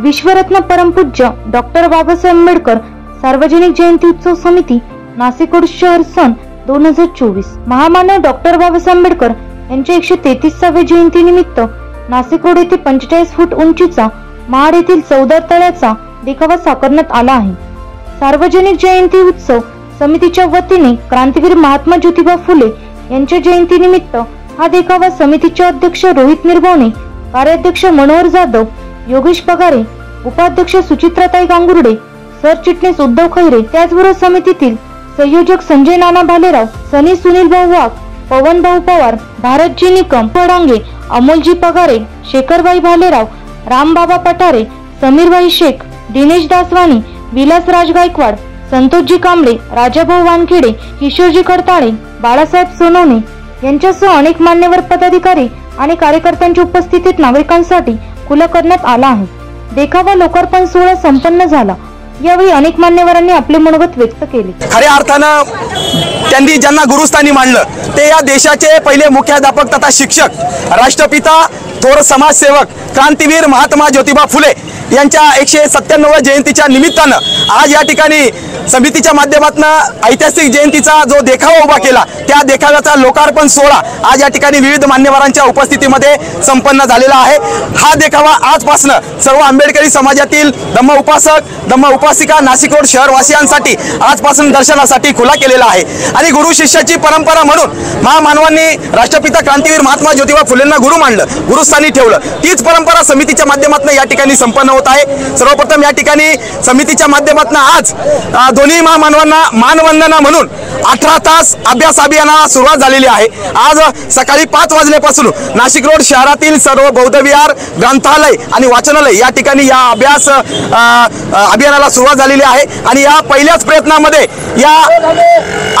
विश्वरत्न परमपूज्य डॉक्टर बाबासाहेब आंबेडकर सार्वजनिक जयंती उत्सव समिती नाशिक शहर सन दोन हजार चोवीस. महामानव डॉक्टर बाबासाहेब आंबेडकर यांच्या एकशे तेहतीसाव्या जयंती निमित्त नासिकोड येथे पंचेचाळीस फूट उंचीचा महाड येथील चौदा तळ्याचा देखावा साकारण्यात आला आहे. सार्वजनिक जयंती उत्सव समितीच्या वतीने क्रांतीवीर महात्मा ज्योतिबा फुले यांच्या जयंतीनिमित्त हा देखावा समितीचे अध्यक्ष रोहित निर्भवणे कार्याध्यक्ष मनोहर जाधव योगेश पगारे उपाध्यक्ष सुचित्राताई गांगुर्डे सरचिटणीस उद्धव खैरे त्याचबरोबर समितीतील संयोजक संजय नाना भालेराव सनी सुनील भाऊ वाघ पवन भाऊ पवार भारतजी निकम फडांगे अमोलजी पगारे शेखरबाई भालेराव रामबाबा पठारे समीरबाई शेख दिनेश दासवानी विलासराज गायकवाड संतोषजी कांबळे राजाभाऊ वानखेडे किशोरजी खडताळे बाळासाहेब सोनवणे यांच्यासह अनेक मान्यवर पदाधिकारी आणि कार्यकर्त्यांच्या उपस्थितीत नागरिकांसाठी खुलं करण्यात आला आहे. देखावा लोकार्पण सोहळा संपन्न झाला. यावेळी अनेक मान्यवरांनी आपले मनोगत व्यक्त केले. खऱ्या अर्थानं त्यांनी ज्यांना गुरुस्थानी मांडलं ते या देशाचे पहिले मुख्याध्यापक तथा शिक्षक राष्ट्रपिता थोर समाजसेवक क्रांतीवीर महात्मा ज्योतिबा फुले यांच्या एकशे सत्त्याण्णव जयंतीच्या निमित्तानं आज या ठिकाणी समितीच्या माध्यमातून ऐतिहासिक जयंतीचा जो देखावा उभा केला त्या देखाव्याचा लोकार्पण सोहळा आज या ठिकाणी विविध मान्यवरांच्या उपस्थितीमध्ये संपन्न झालेला आहे. हा देखावा आजपासनं सर्व आंबेडकरी समाजातील धम्म उपासक धम्म उपासिका नाशिक रोड शहरवासियांसाठी आजपासून दर्शनासाठी खुला केलेला आहे. आणि गुरु शिष्याची परंपरा म्हणून महामानवांनी राष्ट्रपिता क्रांतीवीर महात्मा ज्योतिबा फुलेंना गुरु मानलं गुरुस्थानी ठेवलं. तीच परंपरा समितीच्या माध्यमातून या ठिकाणी संपन्न होत आहे. सर्वप्रथम या ठिकाणी समितीच्या माध्यमातून आज दोन्ही महामानवांना मानवंदना म्हणून अठरा तास अभ्यास अभियानाला सुरुवात झालेली आहे. आज सकाळी पाच वाजल्यापासून नाशिक रोड शहरातील सर्व बौद्ध विहार ग्रंथालय आणि वाचनालय या ठिकाणी या अभ्यास अभियानाला सुरुवात झालेली आहे. आणि या पहिल्याच प्रयत्नामध्ये या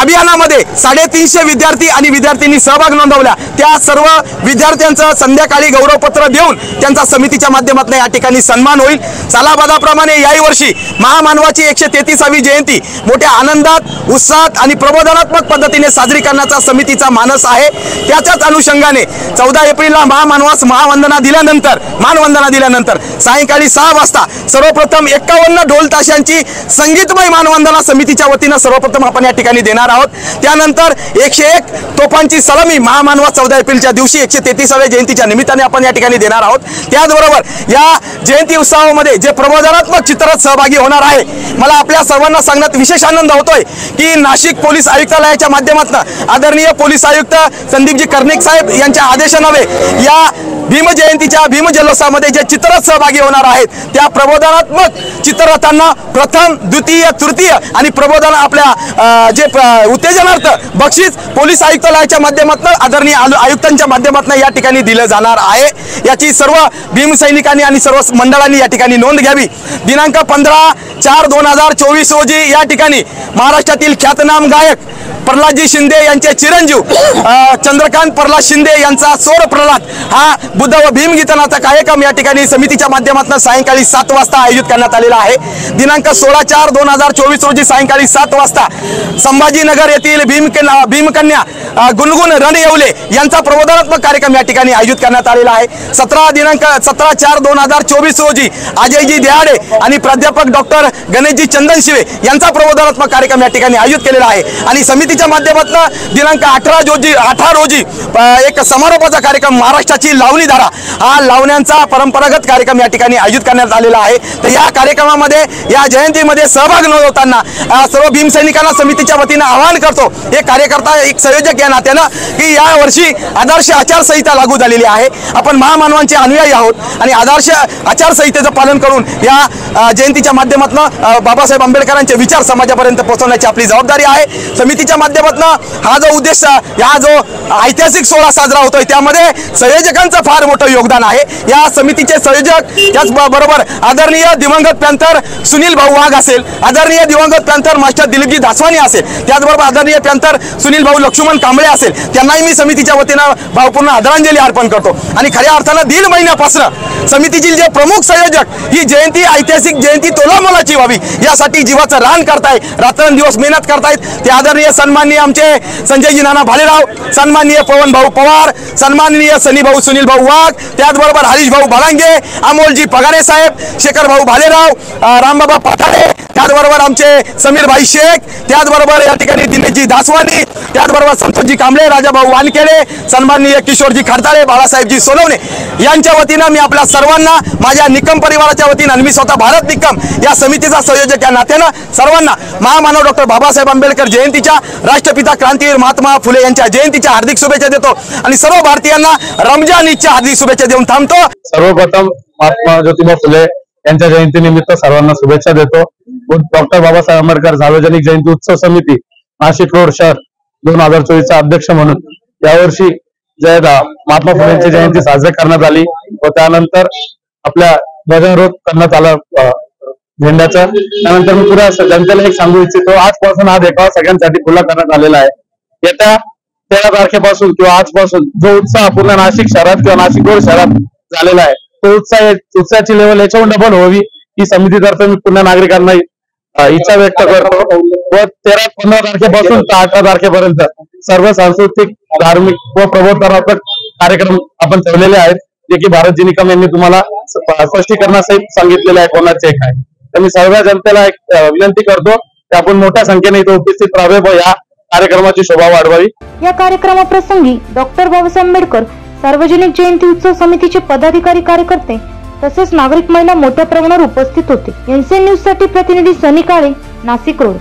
अभियानामध्ये साडेतीनशे विद्यार्थी आणि विद्यार्थ्यांनी सहभाग नोंदवला. त्या सर्व विद्यार्थ्यांचं संध्याकाळी गौरवपत्र देऊन त्यांचा समितीच्या माध्यमातून या ठिकाणी सन्मान होईल. सालाबादाप्रमाणे याही वर्षी महामानवाची एकशे तेहतीसावी जयंती मोठ्या आनंदात उत्साहात आणि प्रबोधनात्मक पद्धतीने साजरी करण्याचा समितीचा मानस आहे. त्याच्याच अनुषंगाने चौदा एप्रिलला महामानवास महावंदना दिल्यानंतर मानवंदना दिल्यानंतर सायंकाळी सहा वाजता सर्वप्रथम एक्कावन्न ढोल ताशांची संगीतमय मानवंदना समितीच्या वतीनं सर्वप्रथम आपण या ठिकाणी देणार आहोत. त्यानंतर एकशे एक तोफांची सलामी महामानवा चौदा एप्रिलच्या दिवशी एकशे तेहतीसाव्या जयंतीच्या निमित्ताने आपण या ठिकाणी देणार आहोत. त्याचबरोबर या जयंती उत्सवामध्ये जे प्रबोधनात्मक चित्रात सहभागी होणार आहे मला आपल्या सर्वांना सांगण्यात विशेष आनंद होतोय की नाशिक पोलीस आयुक्तालयाच्या माध्यमातून आदरणीय पोलीस आयुक्त संदीपजी कर्णिक साहेब यांच्या आदेशानवे या भीमजयंतीच्या जयंतीच्या जे चित्ररथ सहभागी होणार आहेत त्या प्रबोधनात्मक चित्ररथांना प्रथम द्वितीय तृतीय आणि प्रबोधन आपल्या जे उत्तेजनार्थ बक्षीस पोलीस आयुक्तालयाच्या माध्यमातून आदरणीय आयुक्तांच्या माध्यमातून या ठिकाणी दिलं जाणार आहे. याची सर्व भीमसैनिकांनी आणि सर्व मंडळांनी या ठिकाणी नोंद घ्यावी. दिनांक पंधरा चार दोन हजार चोवीस रोजी या ठिकाणी महाराष्ट्रातील ख्यातनाम गायक प्रल्हादजी शिंदे यांचे चिरंजीव चंद्रकांत प्रल्हाद शिंदे यांचा सोर प्रल्हाद हा बुद्ध व भीम गीतनाचा कार्यक्रम या ठिकाणी समितीच्या माध्यमातून सायंकाळी सात वाजता आयोजित करण्यात आलेला आहे. दिनांक सोळा चार दोन हजार चोवीस रोजी सायंकाळी सात वाजता संभाजीनगर येथील भीम भीमकन्या गुणगुण रण येवले यांचा प्रबोधनात्मक कार्यक्रम या ठिकाणी आयोजित करण्यात आलेला आहे. सतरा दिनांक सतरा चार दोन हजार चोवीस रोजी अजयजी देहाडे आणि प्राध्यापक डॉक्टर गणेशजी चंदनशिवे यांचा प्रबोधनात्मक कार्यक्रम या ठिकाणी आयोजित केलेला आहे. आणि समिती समितीच्या माध्यमातून दिनांक अठरा रोजी अठरा रोजी एक समारोपाचा कार्यक्रम महाराष्ट्राची लावणी धारा. हा लावण्यांचा परंपरागत कार्यक्रम या ठिकाणी आयोजित करण्यात आलेला आहे. तर या कार्यक्रमामध्ये या जयंतीमध्ये सहभाग नोंदवताना होताना सर्व भीमसैनिकांना समितीच्या वतीनं आवाहन करतो. एक कार्यकर्ता एक संयोजक या नात्यानं की या वर्षी आदर्श आचारसंहिता लागू झालेली आहे. आपण महामानवांचे अनुयायी आहोत आणि आदर्श आचारसंहितेचं पालन करून या जयंतीच्या माध्यमातून बाबासाहेब आंबेडकरांचे विचार समाजापर्यंत पोहोचवण्याची आपली जबाबदारी आहे. समितीच्या माध्यमातून हा जो उद्देश हा जो ऐतिहासिक सोहळा साजरा होतोय त्यामध्ये संयोजकांचं फार मोठं योगदान आहे. या समितीचे संयोजक त्याचबरोबर आदरणीय दिवंगत पॅंथर सुनील भाऊ वाघ असेल आदरणीय दिवंगत पॅंथर मास्टर दिलीपजी धासवानी असेल त्याचबरोबर आदरणीय पॅंथर सुनील भाऊ लक्ष्मण कांबळे असेल त्यांनाही मी समितीच्या वतीनं भावपूर्ण आदरांजली अर्पण करतो. आणि खऱ्या अर्थानं दीड महिन्यापासून समितीतील जे प्रमुख संयोजक ही जयंती ऐतिहासिक जयंती तोलामोलाची व्हावी यासाठी जीवाचं रान करताय रात्रंदिवस मेहनत करतायत. ते आदरणीय सन्माननीय आमचे संजयजी नाना भालेराव सन्माननीय पवन भाऊ पवार सन्माननीय सनी भाऊ सुनील भाऊ वाघ त्याचबरोबर हरीश भाऊ बाळांगे अमोलजी पगारे साहेब शेखर भाऊ भालेराव रामबाबा पाठाडे त्याचबरोबर आमचे समीर भाई शेख त्याचबरोबर या ठिकाणी दिनेशजी दासवानी त्याचबरोबर संतोषजी कांबळे राजाभाऊ वानखेडे सन्माननीय किशोरजी खडताळे बाळासाहेबजी सोनवणे. यांच्या वतीनं मी आपल्या सर्वांना माझ्या निकम परिवाराच्या वतीनं आणि मी स्वतः भारत निकम या समितीचा संयोजक या नात्यानं सर्वांना महामानव डॉक्टर बाबासाहेब आंबेडकर जयंतीच्या राष्ट्रपिता क्रांतीवीर महात्मा फुले यांच्या जयंतीच्या हार्दिक शुभेच्छा देतो आणि सर्व भारतीयांना रमजान ईदच्या हार्दिक शुभेच्छा देऊन थांबतो. सर्वप्रथम महात्मा ज्योतिबा फुले यांच्या जयंतीनिमित्त सर्वांना शुभेच्छा देतो. डॉक्टर बाबासाहेब आंबेडकर सार्वजनिक जयंती उत्सव समिती नाशिक रोड शहर दोन हजार चोवीसचा अध्यक्ष म्हणून यावर्षी जय महात्मा फुलेंची जयंती साजरी करण्यात आली व त्यानंतर आपल्या ध्वजारोध करण्यात आला झेंड्याचा. त्यानंतर मी पुऱ्या जनतेला एक सांगू इच्छितो आजपासून हा देखावा सगळ्यांसाठी खुला करण्यात आलेला आहे. येत्या तेरा तारखेपासून किंवा आजपासून जो उत्साह पूर्ण नाशिक शहरात किंवा नाशिक रोड शहरात झालेला आहे तो उत्साह उत्साहाची लेवल याच्याहून डबल व्हावी ही समितीतर्फे मी पुन्हा नागरिकांना इच्छा व्यक्त करतो. व तेरा पंधरा तारखेपासून ते अठरा तारखेपर्यंत सर्व सांस्कृतिक धार्मिक व प्रबोधनात्मक कार्यक्रम आपण ठेवलेले आहेत जे की भारत जी निकम यांनी तुम्हाला स्पष्टीकरणासहित सांगितलेलं आहे कोणाचे काय तर मी सर्व जनतेला एक विनंती करतो की आपण मोठ्या संख्येने इथे उपस्थित राहावे व या कार्यक्रमाची शोभा वाढवावी. या कार्यक्रमाप्रसंगी डॉक्टर बाबासाहेब आंबेडकर सार्वजनिक जयंती उत्सव समितीचे पदाधिकारी कार्यकर्ते तसेच नागरिक महिला मोठ्या प्रमाणावर उपस्थित होते. एनसीएन न्यूजसाठी प्रतिनिधी सनी काळे नाशिक रोड.